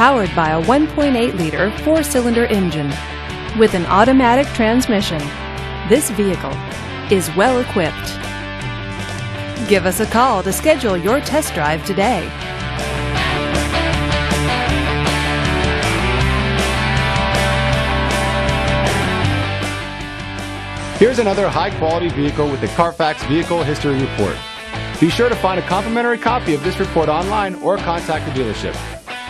powered by a 1.8 liter four cylinder engine with an automatic transmission. This vehicle is well equipped. Give us a call to schedule your test drive today. Here's another high quality vehicle with the Carfax Vehicle History Report. Be sure to find a complimentary copy of this report online or contact the dealership.